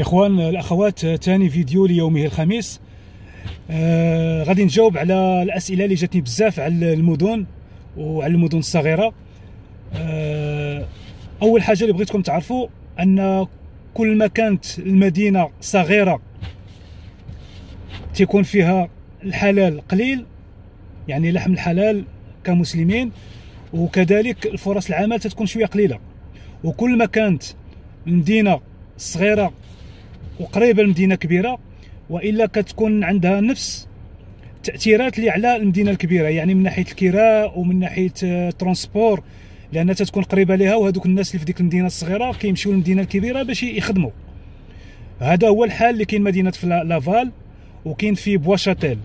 إخوان الأخوات ثاني فيديو ليومه الخميس. آه غادي نجاوب على الأسئلة اللي جاتني بزاف على المدن وعلى المدن الصغيرة. آه أول حاجة اللي بغيتكم تعرفوا أن كل ما كانت المدينة صغيرة تيكون فيها الحلال قليل يعني لحم الحلال كمسلمين وكذلك الفرص العمل تتكون شوية قليلة. وكل ما كانت المدينة صغيرة وقريبة لمدينة كبيرة وإلا كتكون عندها نفس التاثيرات اللي على المدينة الكبيرة يعني من ناحية الكراء ومن ناحية ال transport لأن تتكون قريبة لها وهذوك الناس اللي في ديك المدينة الصغيرة كيمشيو للمدينة الكبيرة باش يخدموا هذا هو الحال اللي كاين مدينة في لافال وكاين في بواشاتيل.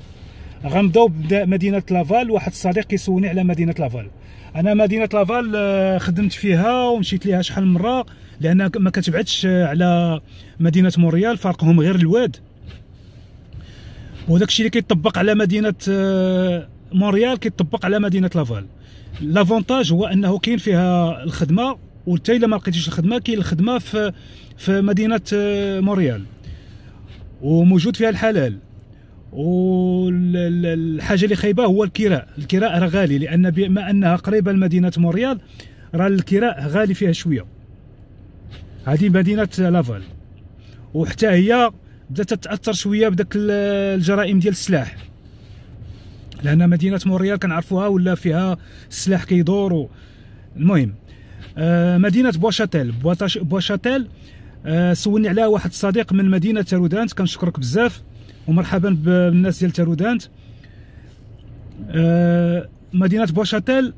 غنبداو بمدينه لافال واحد الصديق كيسولني على مدينة لافال. أنا مدينة لافال آه، خدمت فيها ومشيت ليها شحال من مرة لأن ما كتبعدش على مدينة مونريال فرقهم غير الواد. وداك الشيء اللي كيطبق على مدينة آه، مونريال كيطبق على مدينة لافال. l'avantage هو أنه كاين فيها الخدمة وحتى إلا ما لقيتيش الخدمة كاين الخدمة في في مدينة آه، مونريال وموجود فيها الحلال. والحاجة اللي خايبة هو الكراء. الكراء راه غالي لأن بما أنها قريبة لمدينة مونريال راه الكراء غالي فيها شوية. هذه مدينة لافال. وحتى هي بدات تتأثر شوية بداك الجرائم ديال السلاح. لأن مدينة مونريال كنعرفوها ولا فيها السلاح كيدور المهم آه مدينة بواشاتيل بواشاتيل آه سولني عليها واحد الصديق من مدينة تارودانت كنشكرك بزاف. ومرحبا بالناس ديال تارودانت. آه مدينة بوشاتيل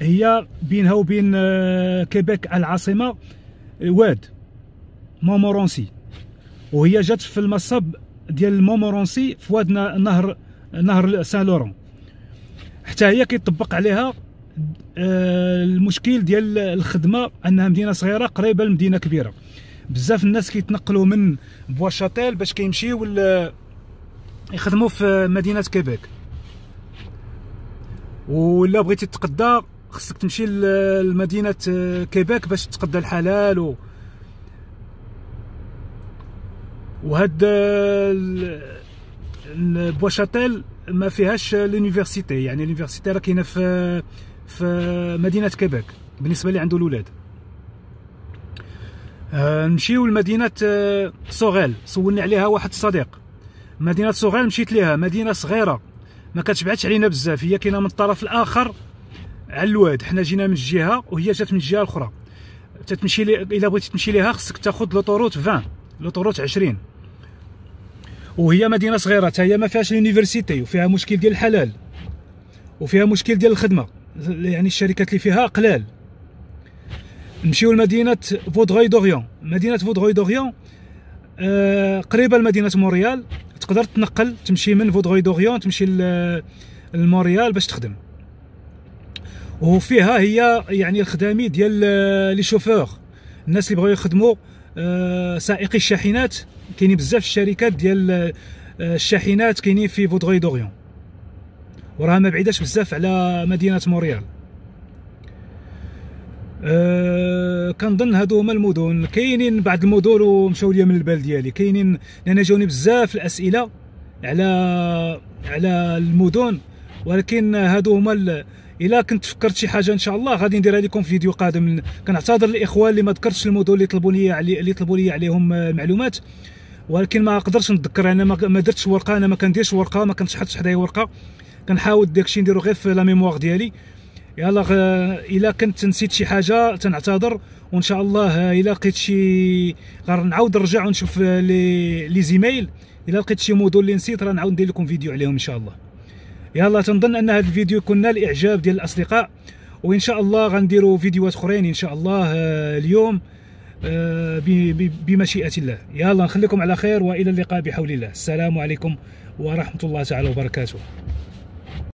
هي بينها وبين آه كيبيك العاصمة واد مومورونسي. وهي جات في المصب ديال مومورونسي في واد نهر نهر سان لورون حتى هي كيطبق عليها آه المشكل ديال الخدمة أنها مدينة صغيرة قريبة لمدينة كبيرة. بزاف الناس كيتنقلوا من بواشاتيل باش كيمشيو يخدموا في مدينة كيبيك ولا بغيتي تتقدى خصك تمشي لمدينة كيبيك باش تتقدى الحلال و وهاد بوشاتيل ما فيهاش l'université. يعني l'université راه كاينة في في مدينة كيبيك بالنسبة اللي عنده الاولاد آه نمشيو لمدينة آه، سوغيل سولني عليها واحد الصديق. مدينة صغير مشيت ليها مدينة صغيرة. ما كتبعدش علينا بزاف هي كاينة من الطرف الآخر على الواد. حنا جينا من الجهة وهي جات من الجهة الأخرى. تتمشي لي إلا بغيتي تمشي ليها خصك تاخذ l'autoroute 20 l'autoroute 20 وهي مدينة صغيرة حتى هي ما فيهاش l'université وفيها مشكل ديال الحلال. وفيها مشكل ديال الخدمة. يعني الشركات اللي فيها قلال. نمشيو لمدينة فودغوي دوريون مدينة فودغوي دوريون آه قريبة لمدينة مونريال. تقدر تنقل تمشي من فودغوي دوريون تمشي لمونريال باش تخدم. وفيها هي يعني الخدامي ديال les chauffeurs. الناس اللي بغاو يخدموا آه، سائقي الشاحنات. كاينين بزاف الشركات ديال آه، الشاحنات كاينين في فودغوي دوريون وراها ما بعيداش بزاف على مدينة مونريال. أه كنظن هادو هما المدن. كاينين بعض المدن ومشاو ليا من البال ديالي. كاينين لأن جاوني بزاف الأسئلة على على المدن. ولكن هادو هما إلا كنت فكرت شي حاجة إن شاء الله غادي نديرها لكم في فيديو قادم. كنعتذر للإخوان اللي ما ذكرتش المدن اللي طلبوا لي اللي طلبوا لي عليهم معلومات. ولكن ما قدرتش نتذكر. أنا ما درتش ورقة. أنا ما كنديرش ورقة. ما كنتش حدايا ورقة. كنحاول داكشي نديرو غير في لا ميموار ديالي. يلا إلا كنت نسيت شي حاجة تنعتذر وإن شاء الله إلا لقيت شي نعاود نرجع ونشوف لي لي زيميل. إلا لقيت شي موديل اللي نسيت راه نعاود ندير لكم فيديو عليهم إن شاء الله. يلا تنظن أن هذا الفيديو يكون الاعجاب ديال الأصدقاء وإن شاء الله غنديروا فيديوهات أخرين إن شاء الله آه، اليوم آه، بمشيئة الله. يلا نخليكم على خير وإلى اللقاء بحول الله. السلام عليكم ورحمة الله تعالى وبركاته.